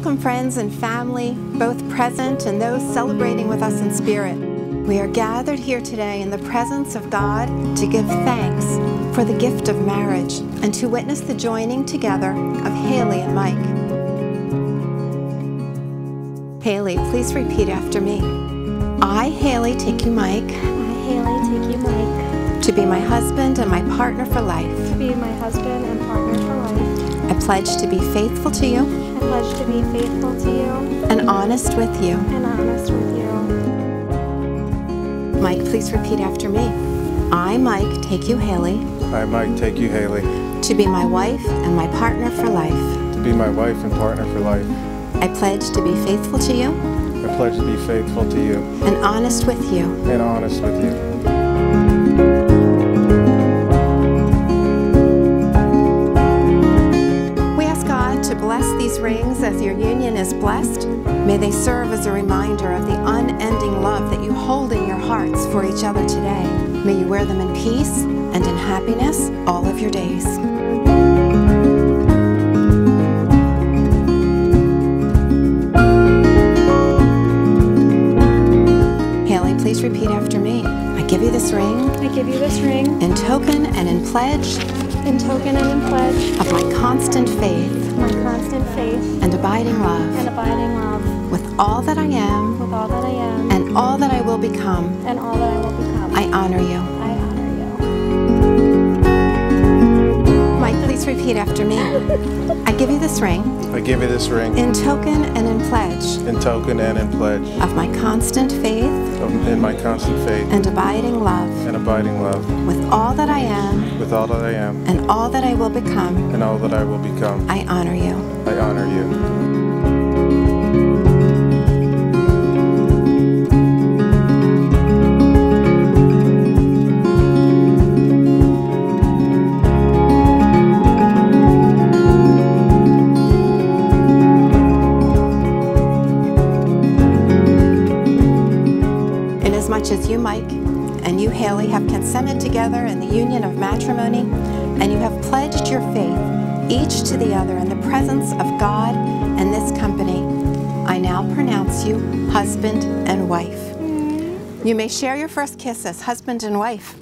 Welcome, friends and family, both present and those celebrating with us in spirit. We are gathered here today in the presence of God to give thanks for the gift of marriage and to witness the joining together of Haeley and Mike. Haeley, please repeat after me. I, Haeley, take you, Mike, I, Haeley, take you, Mike, to be my husband and my partner for life. to be my husband and partner for life. I pledge to be faithful to you I pledge to be faithful to you and honest with you. and honest with you. Mike, please repeat after me. I, Mike, take you, Haeley, I, Mike, take you, Haeley, to be my wife and my partner for life. to be my wife and partner for life. I pledge to be faithful to you I pledge to be faithful to you and honest with you. and honest with you. Bless these rings as your union is blessed. May they serve as a reminder of the unending love that you hold in your hearts for each other today. May you wear them in peace and in happiness all of your days. Haeley, please repeat after me. I give you this ring I give you this ring in token and in pledge in token and in pledge of my constant faith my constant faith and abiding love and abiding love with all that I am with all that I am and all that I will become. and all that I will become. I honor you. I honor Mike, please repeat after me. I give you this ring I give you this ring in token and in pledge in token and in pledge of my constant faith of in my constant faith and abiding love and abiding love with all that I am with all that I am and all that I will become. and all that I will become. I honor you. I honor you. Inasmuch as you, Mike, and you, Haeley, have consented together in the union of matrimony, and you have pledged your faith each to the other in the presence of God and this company, I now pronounce you husband and wife. You may share your first kiss as husband and wife.